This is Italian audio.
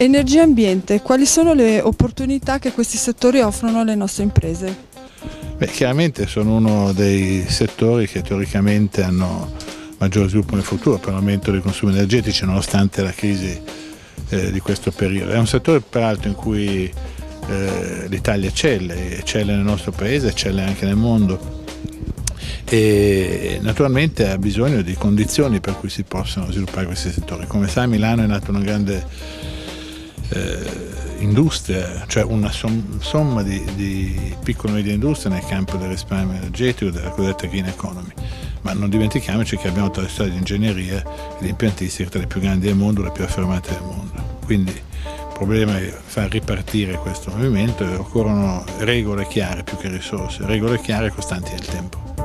Energia e ambiente, quali sono le opportunità che questi settori offrono alle nostre imprese? Beh, chiaramente sono uno dei settori che teoricamente hanno maggiore sviluppo nel futuro per l'aumento dei consumi energetici nonostante la crisi eh, di questo periodo. È un settore peraltro in cui eh, l'Italia eccelle, eccelle nel nostro paese, eccelle anche nel mondo e naturalmente ha bisogno di condizioni per cui si possano sviluppare questi settori. Come sai Milano è nata una grande eh, industria, cioè una somma di, di piccole e medie industrie nel campo del risparmio energetico, della cosiddetta green economy. Ma non dimentichiamoci che abbiamo tra le storie di ingegneria e di impiantistica tra le più grandi del mondo, le più affermate del mondo. Quindi il problema è far ripartire questo movimento e occorrono regole chiare più che risorse, regole chiare e costanti nel tempo.